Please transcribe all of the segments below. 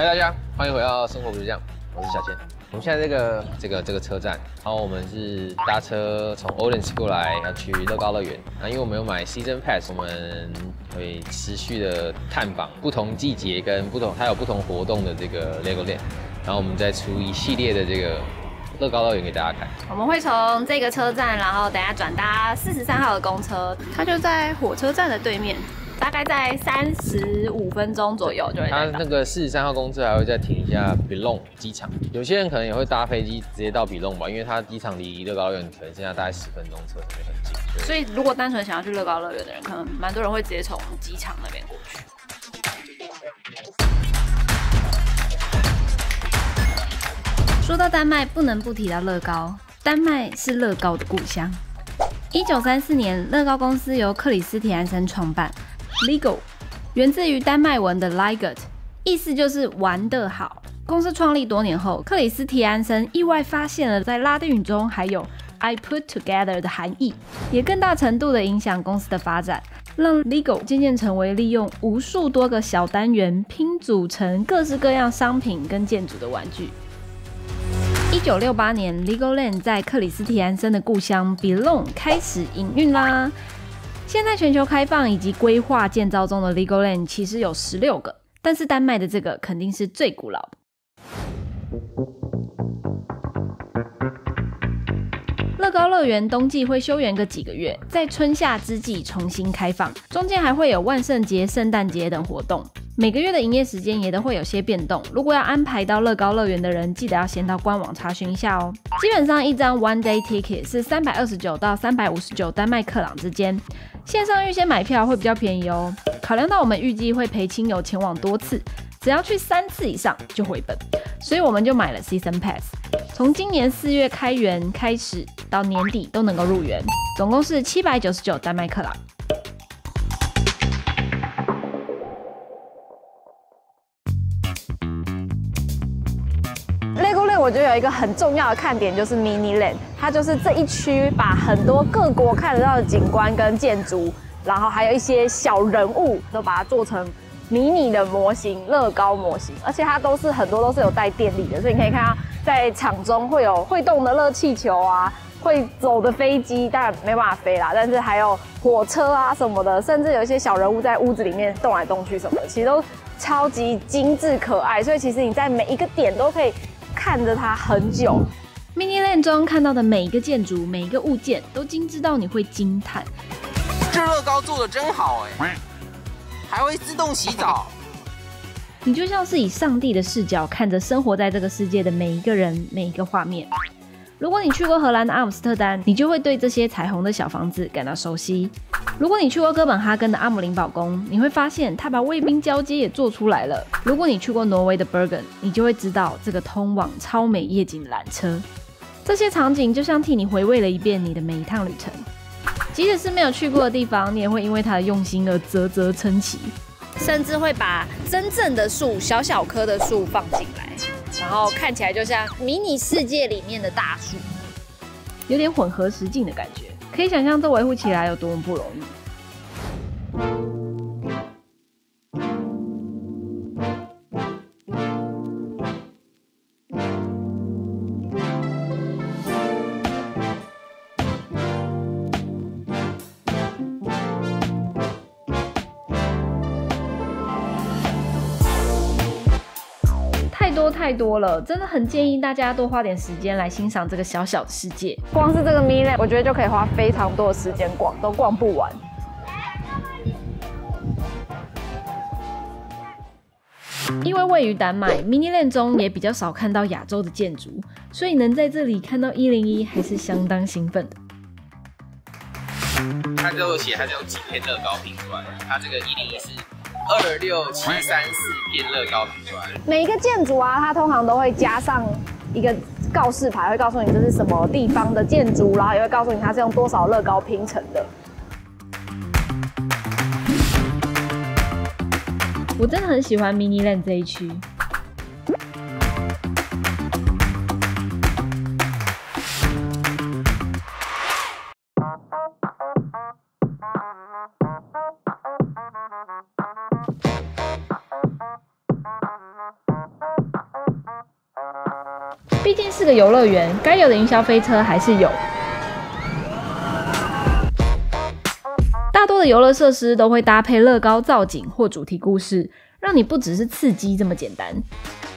嗨，大家欢迎回到生活不是这样，我是小千。我们现在这个这个这个车站，然后我们是搭车从 Orange 过来要去乐高乐园。那因为我们有买 Season Pass，我们会持续的探访不同季节跟不同它有不同活动的这个 Lego Land，然后我们再出一系列的这个乐高乐园给大家看。我们会从这个车站，然后等下转搭四十三号的公车，它就在火车站的对面。大概在三十五分钟左右就会它那个四十三号公车还会再停一下 Belong 机场，有些人可能也会搭飞机直接到 Belong 吧，因为它机场离乐高乐园可能剩下大概十分钟车程就很近。所以如果单纯想要去乐高乐园的人，可能蛮多人会直接从机场那边过去。说到丹麦，不能不提到乐高。丹麦是乐高的故乡。一九三四年，乐高公司由克里斯提安森创办。Lego 源自于丹麦文的 Liget，意思就是玩得好。公司创立多年后，克里斯提安森意外发现了在拉丁语中还有 I put together 的含义，也更大程度的影响公司的发展，让 Lego 渐渐成为利用无数多个小单元拼组成各式各样商品跟建筑的玩具。一九六八年，Legoland 在克里斯提安森的故乡 Belong 开始营运啦。现在全球开放以及规划建造中的 Legoland 其实有十六个，但是丹麦的这个肯定是最古老的。乐高乐园冬季会休园个几个月，在春夏之际重新开放，中间还会有万圣节、圣诞节等活动。每个月的营业时间也都会有些变动。如果要安排到乐高乐园的人，记得要先到官网查询一下哦。基本上一张 one day ticket 是三百二十九到三百五十九丹麦克朗之间。线上预先买票会比较便宜哦。考量到我们预计会陪亲友前往多次，只要去三次以上就回本，所以我们就买了 season pass。从今年四月开园开始到年底都能够入园，总共是七百九十九丹麦克朗。我觉得有一个很重要的看点就是 Mini Land，它就是这一区把很多各国看得到的景观跟建筑，然后还有一些小人物，都把它做成迷你的模型、乐高模型，而且它都是很多都是有带电力的，所以你可以看到在场中会有会动的热气球啊，会走的飞机，当然没办法飞啦，但是还有火车啊什么的，甚至有一些小人物在屋子里面动来动去什么的，其实都超级精致可爱，所以其实你在每一个点都可以。看着它很久，Mini Land 中看到的每一个建筑、每一个物件都精致到你会惊叹。这乐高做的真好哎，还会自动洗澡。你就像是以上帝的视角看着生活在这个世界的每一个人、每一个画面。如果你去过荷兰的阿姆斯特丹，你就会对这些彩虹的小房子感到熟悉。如果你去过哥本哈根的阿姆林堡宫，你会发现它把卫兵交接也做出来了。如果你去过挪威的 Bergen，你就会知道这个通往超美夜景的缆车。这些场景就像替你回味了一遍你的每一趟旅程。即使是没有去过的地方，你也会因为它的用心而啧啧称奇，甚至会把真正的树、小小棵的树放进来。然后看起来就像迷你世界里面的大树，有点混合实境的感觉，可以想象这维护起来有多么不容易。太多太多了，真的很建议大家多花点时间来欣赏这个小小的世界。光是这个 Mini Land，我觉得就可以花非常多的时间逛，都逛不完。因为位于丹麦，Mini Land 中也比较少看到亚洲的建筑，所以能在这里看到一零一还是相当兴奋的。它这个写它是有几片乐高拼出来的，它这个一零一是。二六七三四片乐高拼出来。每一个建筑啊，它通常都会加上一个告示牌，会告诉你这是什么地方的建筑，然后也会告诉你它是用多少乐高拼成的。我真的很喜欢 Mini Land 这一区。毕竟是个游乐园，该有的营销飞车还是有。大多的游乐设施都会搭配乐高造景或主题故事，让你不只是刺激这么简单。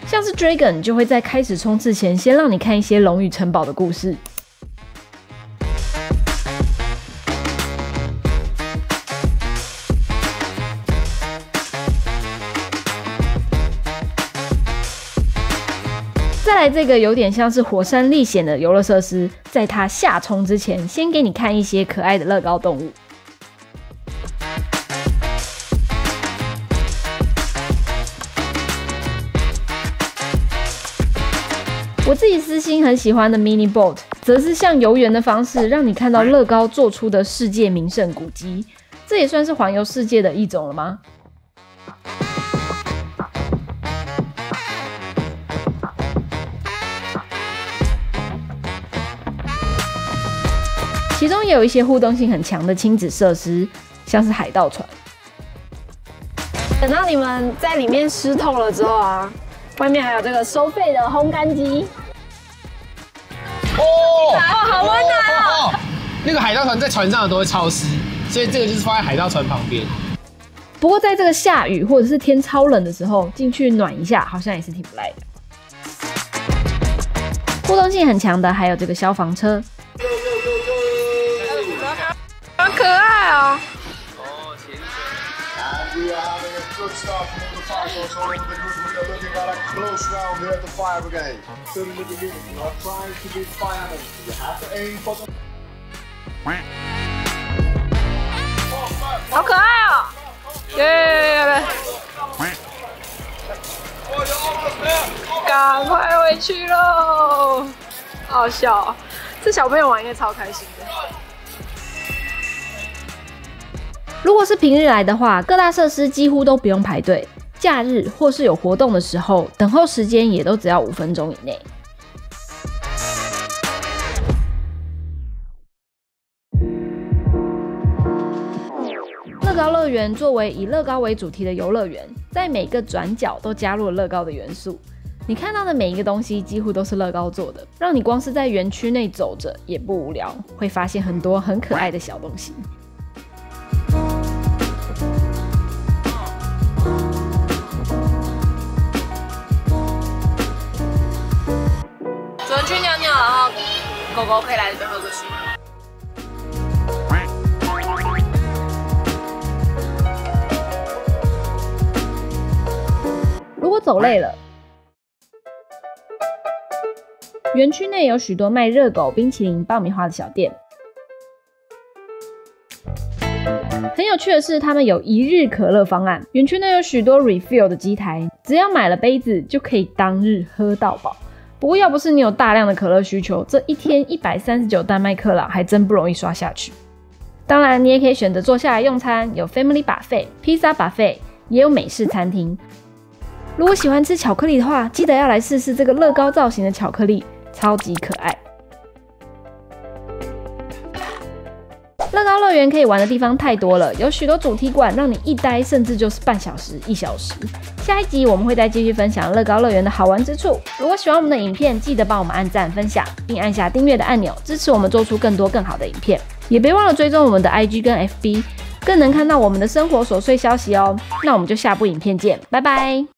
像是 Dragon 就会在开始冲刺前，先让你看一些龙与城堡的故事。在这个有点像是火山历险的游乐设施，在它下冲之前，先给你看一些可爱的乐高动物。我自己私心很喜欢的 Mini Boat，则是像游园的方式，让你看到乐高做出的世界名胜古迹。这也算是环游世界的一种了吗？中也有一些互动性很强的亲子设施，像是海盗船。等到你们在里面湿透了之后啊，外面还有这个收费的烘干机。哦，好温暖哦！那个海盗船在船上都会潮湿，所以这个就是放在海盗船旁边。不过在这个下雨或者是天超冷的时候，进去暖一下，好像也是挺不赖的。互动性很强的还有这个消防车。好可爱哦！好可爱哦！耶！赶快回去喽！好笑，这小朋友玩应该超开心的。如果是平日来的话，各大设施几乎都不用排队；假日或是有活动的时候，等候时间也都只要五分钟以内。乐高乐园作为以乐高为主题的游乐园，在每个转角都加入了乐高的元素。你看到的每一个东西几乎都是乐高做的，让你光是在园区内走着也不无聊，会发现很多很可爱的小东西。狗狗可以来这边喝个水。如果走累了，园区内有许多卖热狗、冰淇淋、爆米花的小店。很有趣的是，他们有一日可乐方案。园区内有许多 refill 的机台，只要买了杯子就可以当日喝到饱。不过，要不是你有大量的可乐需求，这一天一百三十九丹麦克朗还真不容易刷下去。当然，你也可以选择坐下来用餐，有 family buffet、披萨 buffet，也有美式餐厅。如果喜欢吃巧克力的话，记得要来试试这个乐高造型的巧克力，超级可爱。乐高乐园可以玩的地方太多了，有许多主题馆让你一待甚至就是半小时、一小时。下一集我们会再继续分享乐高乐园的好玩之处。如果喜欢我们的影片，记得帮我们按赞、分享，并按下订阅的按钮，支持我们做出更多更好的影片。也别忘了追踪我们的 IG 跟 FB，更能看到我们的生活琐碎消息哦。那我们就下部影片见，拜拜。